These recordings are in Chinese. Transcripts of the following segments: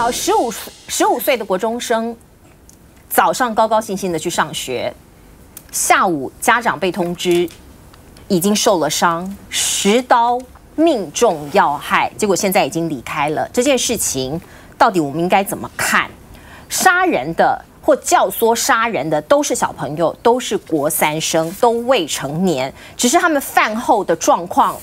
好，十五十五岁的国中生，早上高高兴兴的去上学，下午家长被通知已经受了伤，十刀命中要害，结果现在已经离开了。这件事情到底我们应该怎么看？杀人的或教唆杀人的都是小朋友，都是国三生，都未成年，只是他们饭后的状况，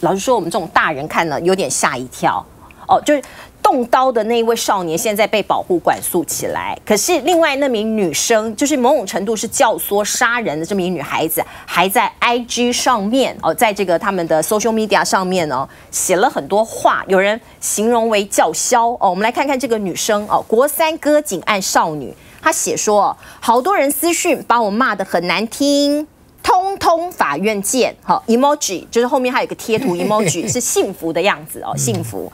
老实说，我们这种大人看了有点吓一跳。哦，就是。动刀的那一位少年现在被保护管束起来，可是另外那名女生，就是某种程度是教唆杀人的这名女孩子，还在 IG 上面哦，在这个他们的 social media 上面哦，写了很多话，有人形容为叫嚣哦。我们来看看这个女生哦，国三割颈案少女，她写说，好多人私讯把我骂得很难听，通通法院见。好，emoji 就是后面还有一个贴图 emoji 是幸福的样子哦，幸福。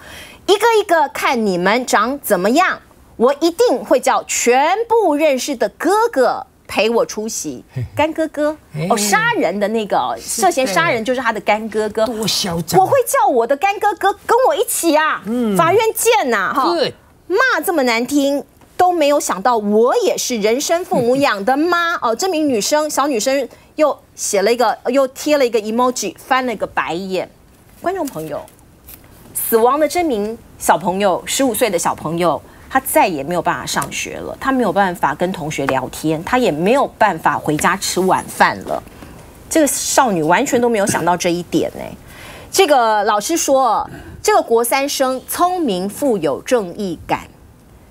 一个一个看你们长怎么样，我一定会叫全部认识的哥哥陪我出席。干哥哥哦，杀人的那个涉嫌杀人就是他的干哥哥，多嚣张！我会叫我的干哥哥跟我一起啊，嗯法院见呐哈。骂这么难听都没有想到，我也是人生父母养的妈 哦。这名女生小女生又写了一个，又贴了一个 emoji，翻了个白眼。观众朋友。死亡的这名小朋友，十五岁的小朋友，他再也没有办法上学了，他没有办法跟同学聊天，他也没有办法回家吃晚饭了。这个少女完全都没有想到这一点呢。这个老师说，这个国三生聪明、富有正义感。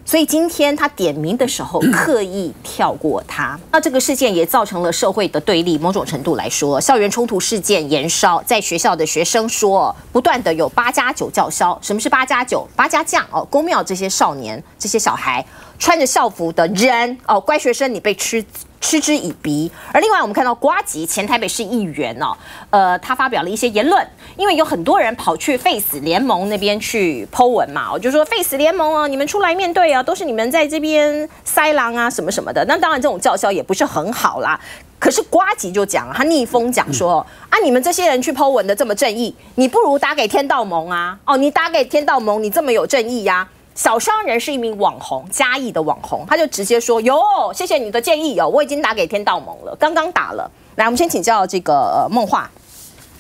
所以今天他点名的时候 刻意跳过他，那这个事件也造成了社会的对立。某种程度来说，校园冲突事件延烧，在学校的学生说，不断的有八加九叫嚣。什么是八加九？八加将哦，公庙这些少年、这些小孩穿着校服的人哦，乖学生你被吃。嗤之以鼻，而另外我们看到瓜吉前台北市议员哦，呃，他发表了一些言论，因为有很多人跑去 Face 联盟那边去剖文嘛，我就说 Face 联盟啊，你们出来面对啊，都是你们在这边塞狼啊什么什么的，那当然这种叫嚣也不是很好啦。可是瓜吉就讲，他逆风讲说啊，你们这些人去剖文的这么正义，你不如打给天道盟啊，哦，你打给天道盟，你这么有正义呀。小商人是一名网红，嘉义的网红，他就直接说：“哟，谢谢你的建议哟，我已经打给天道盟了，刚刚打了。”来，我们先请教这个梦话。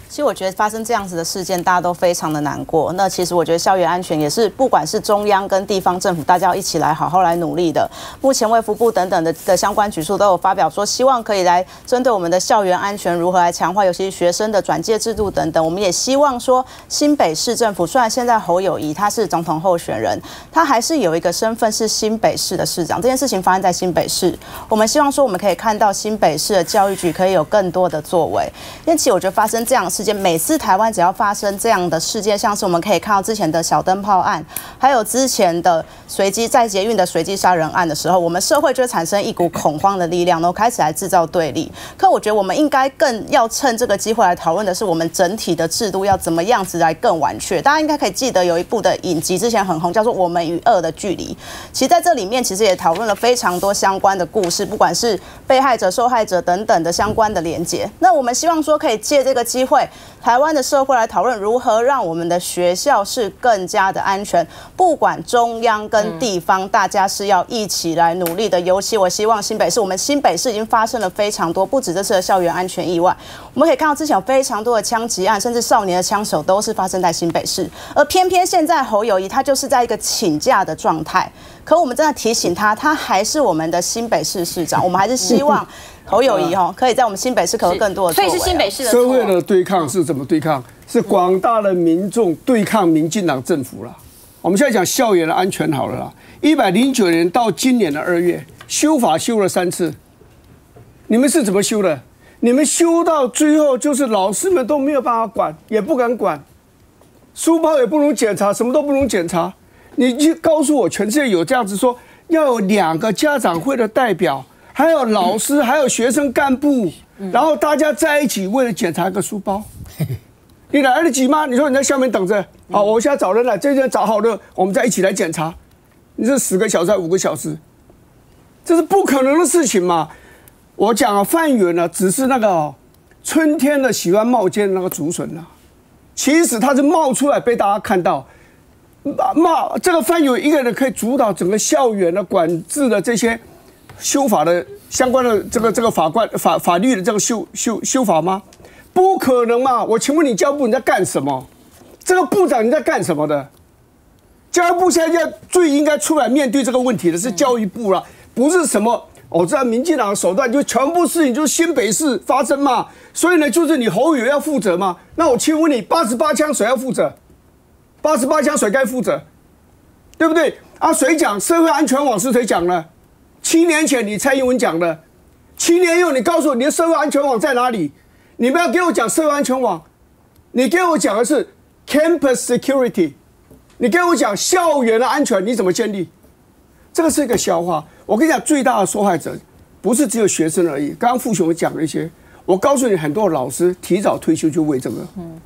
其实我觉得发生这样子的事件，大家都非常的难过。那其实我觉得校园安全也是，不管是中央跟地方政府，大家要一起来好好来努力的。目前卫福部等等的的相关举措都有发表说，希望可以来针对我们的校园安全如何来强化，尤其是学生的转介制度等等。我们也希望说，新北市政府虽然现在侯友谊他是总统候选人，他还是有一个身份是新北市的市长。这件事情发生在新北市，我们希望说我们可以看到新北市的教育局可以有更多的作为。因其我觉得发生这样。事件每次台湾只要发生这样的事件，像是我们可以看到之前的小灯泡案，还有之前的随机在捷运的随机杀人案的时候，我们社会就会产生一股恐慌的力量，然后开始来制造对立。可我觉得我们应该更要趁这个机会来讨论的是，我们整体的制度要怎么样子来更完确。大家应该可以记得有一部的影集之前很红，叫做《我们与恶的距离》。其实在这里面其实也讨论了非常多相关的故事，不管是被害者、受害者等等的相关的连接。那我们希望说可以借这个机会。台湾的社会来讨论如何让我们的学校是更加的安全，不管中央跟地方，大家是要一起来努力的。尤其我希望新北市，我们新北市已经发生了非常多，不止这次的校园安全意外，我们可以看到之前有非常多的枪击案，甚至少年的枪手都是发生在新北市，而偏偏现在侯友谊他就是在一个请假的状态。可我们真的提醒他，他还是我们的新北市市长，我们还是希望。侯友谊哈，可以在我们新北市可能更多的，所以是新北市的社会的对抗是怎么对抗？是广大的民众对抗民进党政府了。我们现在讲校园的安全好了啦。一百零九年到今年的二月，修法修了三次，你们是怎么修的？你们修到最后就是老师们都没有办法管，也不敢管，书包也不能检查，什么都不能检查。你去告诉我，全世界有这样子说，要有两个家长会的代表。还有老师，还有学生干部，然后大家在一起为了检查一个书包，你来得及吗？你说你在下面等着，好，我现在找人来，这件找好了，我们再一起来检查。你这十个小时还五个小时，这是不可能的事情嘛？我讲啊，范远呢，只是那个春天的喜欢冒尖的那个竹笋啊，其实它是冒出来被大家看到。骂这个范有一个人可以主导整个校园的管制的这些修法的相关的这个这个法官法法律的这个修修修法吗？不可能嘛！我请问你教育部你在干什么？这个部长你在干什么的？教育部现在最应该出来面对这个问题的是教育部了，不是什么我知道民进党的手段就全部事情就是新北市发生嘛，所以呢就是你侯友要负责嘛。那我请问你八十八枪谁要负责？八十八枪谁该负责？对不对？啊，谁讲社会安全网是谁讲的？七年前你蔡英文讲的，七年后你告诉我你的社会安全网在哪里？你不要给我讲社会安全网，你给我讲的是 campus security，你给我讲校园的安全你怎么建立？这个是一个笑话。我跟你讲，最大的受害者不是只有学生而已。刚刚傅雄讲了一些，我告诉你，很多老师提早退休就为这个。嗯。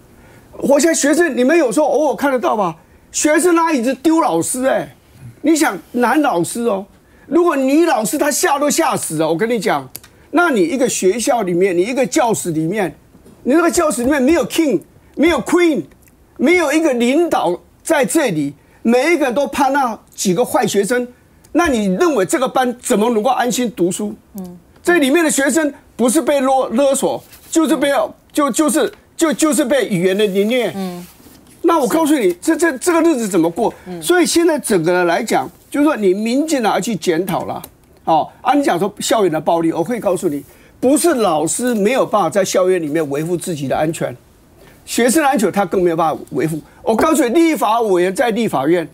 我现在学生，你们有时候偶尔看得到吧？学生拿椅子丢老师，哎，你想男老师哦，如果女老师她吓都吓死了，我跟你讲，那你一个学校里面，你一个教室里面，你那个教室里面没有 king，没有 queen，没有一个领导在这里，每一个人都怕那几个坏学生，那你认为这个班怎么能够安心读书？嗯，这里面的学生不是被勒勒索，就是被就就是。就就是被语言的凌虐，嗯，那我告诉你，这这这个日子怎么过？所以现在整个人来讲，就是说你民进党要去检讨了，哦，啊，你讲说校园的暴力，我可以告诉你，不是老师没有办法在校园里面维护自己的安全，学生的安全他更没有办法维护。我告诉你，立法委员在立法院，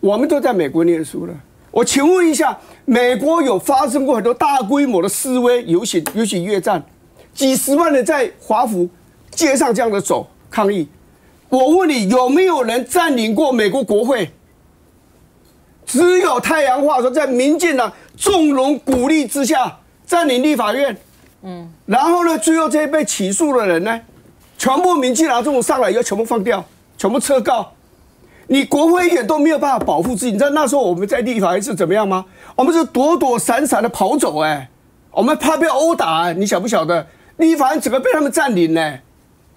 我们都在美国念书了，我请问一下，美国有发生过很多大规模的示威游行，尤其越战，几十万人在华府。街上这样的走抗议，我问你有没有人占领过美国国会？只有太阳话说在民进党纵容鼓励之下占领立法院，嗯，然后呢，最后这些被起诉的人呢，全部民进党这种上来以后全部放掉，全部撤告。你国会议员都没有办法保护自己，你知道那时候我们在立法院是怎么样吗？我们是躲躲闪闪的跑走，哎，我们怕被殴打，你晓不晓得？立法院整个被他们占领呢？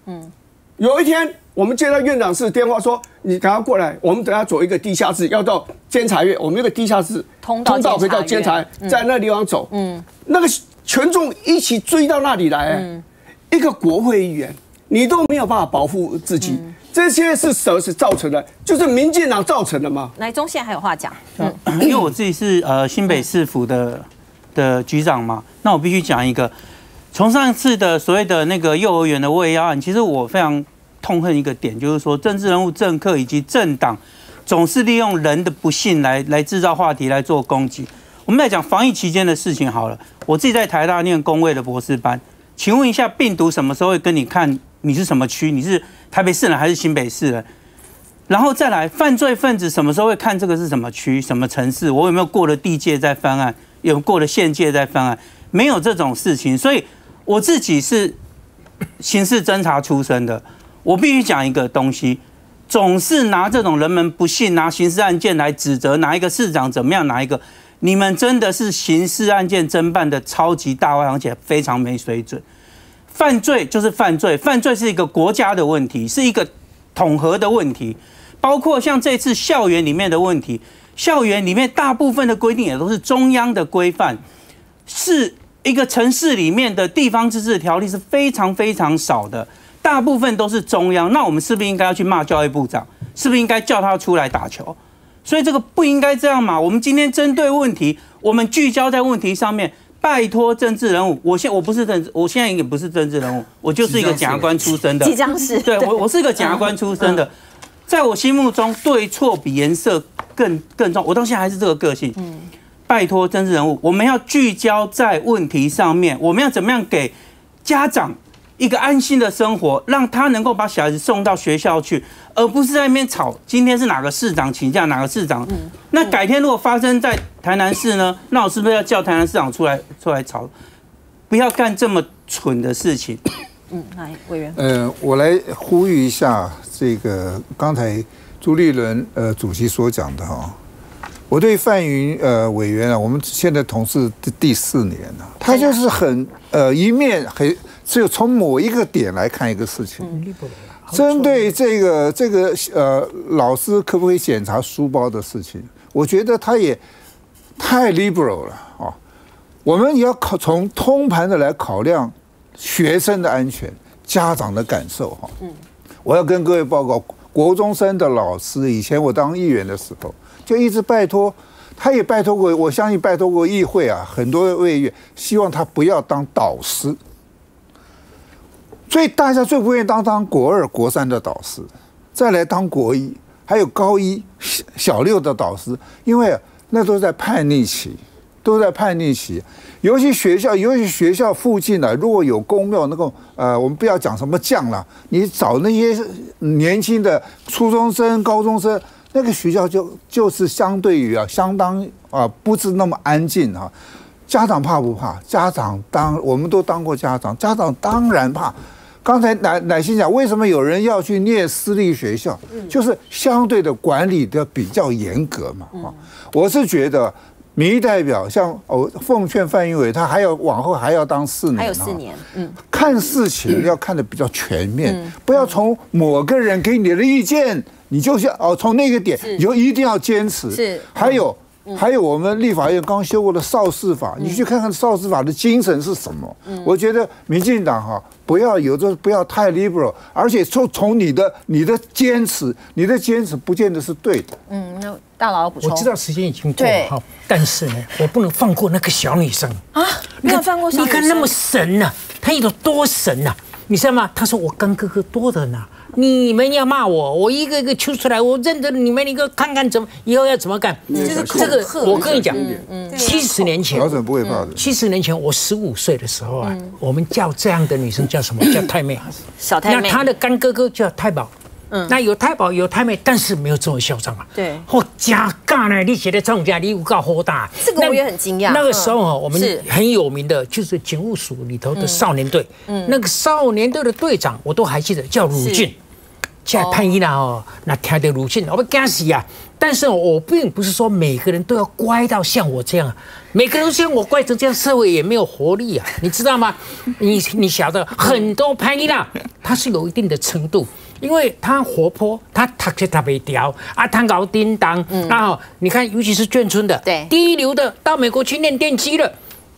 嗯，有一天我们接到院长室电话说，你赶快过来，我们等下走一个地下室，要到监察院。我们有个地下室通道可以到监察，在那地方走。嗯，那个群众一起追到那里来，一个国会议员，你都没有办法保护自己，这些是什么是造成的？就是民进党造成的吗？来，中线还有话讲。嗯，因为我自己是呃新北市府的的局长嘛，那我必须讲一个。从上次的所谓的那个幼儿园的喂药案，其实我非常痛恨一个点，就是说政治人物、政客以及政党总是利用人的不幸来来制造话题来做攻击。我们来讲防疫期间的事情好了，我自己在台大念工位的博士班，请问一下，病毒什么时候会跟你看你是什么区？你是台北市人还是新北市人？然后再来，犯罪分子什么时候会看这个是什么区、什么城市？我有没有过了地界在犯案？有过了县界在犯案？没有这种事情，所以。我自己是刑事侦查出身的，我必须讲一个东西，总是拿这种人们不信拿刑事案件来指责哪一个市长怎么样，哪一个你们真的是刑事案件侦办的超级大腕，而且非常没水准。犯罪就是犯罪，犯罪是一个国家的问题，是一个统合的问题，包括像这次校园里面的问题，校园里面大部分的规定也都是中央的规范，是。一个城市里面的地方自治条例是非常非常少的，大部分都是中央。那我们是不是应该要去骂教育部长？是不是应该叫他出来打球？所以这个不应该这样嘛？我们今天针对问题，我们聚焦在问题上面。拜托政治人物，我现我不是政治，我现在也不是政治人物，我就是一个检察官出身的。即将是对我，我是一个检察官出身的，在我心目中，对错比颜色更更重。我到现在还是这个个性。嗯。拜托政治人物，我们要聚焦在问题上面。我们要怎么样给家长一个安心的生活，让他能够把小孩子送到学校去，而不是在那边吵。今天是哪个市长请假，哪个市长？那改天如果发生在台南市呢？那我是不是要叫台南市长出来出来吵？不要干这么蠢的事情。嗯，来委员。呃，我来呼吁一下这个刚才朱立伦呃主席所讲的哈。我对范云呃委员啊，我们现在同事第第四年了，他就是很呃一面很只有从某一个点来看一个事情，针对这个这个呃，老师可不可以检查书包的事情？我觉得他也太 liberal 了啊！我们也要考从通盘的来考量学生的安全、家长的感受哈。嗯，我要跟各位报告，国中生的老师，以前我当议员的时候，就一直拜托，他也拜托过，我相信拜托过议会啊，很多位议员希望他不要当导师。所以大家最不愿意当当国二、国三的导师，再来当国一，还有高一、小六的导师，因为那都在叛逆期，都在叛逆期。尤其学校，尤其学校附近呢，如果有公庙，那个呃，我们不要讲什么将了，你找那些年轻的初中生、高中生，那个学校就就是相对于啊，相当啊，不是那么安静啊。家长怕不怕？家长当我们都当过家长，家长当然怕。刚才奶奶心讲，为什么有人要去念私立学校？就是相对的管理的比较严格嘛。啊，我是觉得民意代表像哦，奉劝范云伟，他还要往后还要当四年，还有四年。嗯，看事情要看的比较全面，不要从某个人给你的意见，你就像哦，从那个点你就一定要坚持。是，还有。还有我们立法院刚修过的少司法，你去看看少司法的精神是什么？我觉得民进党哈，不要有的不要太 liberal，而且从从你的你的坚持，你的坚持不见得是对的。嗯，那大佬补充，我知道时间已经过了哈，但是呢，我不能放过那个小女生啊！没有放过小女生，你看那么神呐，她有多神呐？你知道吗？她说我跟哥哥多的呢。你们要骂我，我一个一个揪出来，我认得你们一个看看怎么以后要怎么干。这个这个我跟你讲，七十年前，不会怕的。七十年前我十五岁的时候啊，我们叫这样的女生叫什么叫太妹？小太妹。那她的干哥哥叫太保。嗯。那有太保有太妹，但是没有这么嚣张啊。对。嚯，加干呢？你写的这种家，你有够好大。这个我也很惊讶。那个时候啊，我们很有名的就是警务署里头的少年队。嗯。那个少年队的队长我都还记得，叫鲁俊。现在叛逆了哦，那听得鲁迅，我不惊死啊！但是我并不是说每个人都要乖到像我这样啊，每个人都像我乖成这样，社会也没有活力啊，你知道吗？你你晓得很多叛逆啦，他是有一定的程度，因为他活泼，他他却特别屌啊，他搞叮当，然后你看，尤其是眷村的，对，第一流的到美国去练电机了，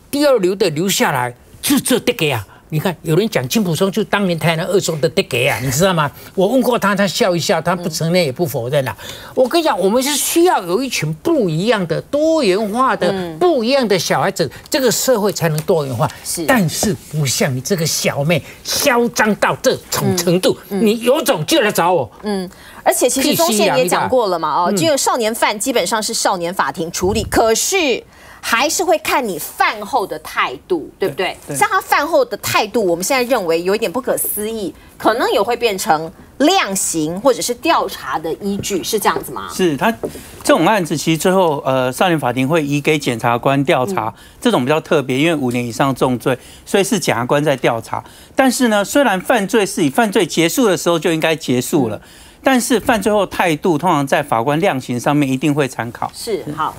第二流的留下来就这这个呀。你看，有人讲金普松就当年台南二中的德给啊，你知道吗？我问过他，他笑一笑，他不承认也不否认啊。我跟你讲，我们是需要有一群不一样的、多元化的、不一样的小孩子，这个社会才能多元化。是，但是不像你这个小妹嚣张到这种程度，你有种就来找我。嗯，而且其实中宪也讲过了嘛，哦，因为少年犯基本上是少年法庭处理，可是。还是会看你饭后的态度，对不对？像他饭后的态度，我们现在认为有一点不可思议，可能也会变成量刑或者是调查的依据，是这样子吗？是他这种案子，其实最后呃，少年法庭会移给检察官调查，这种比较特别，因为五年以上重罪，所以是检察官在调查。但是呢，虽然犯罪是以犯罪结束的时候就应该结束了。但是犯罪后态度通常在法官量刑上面一定会参考。是好，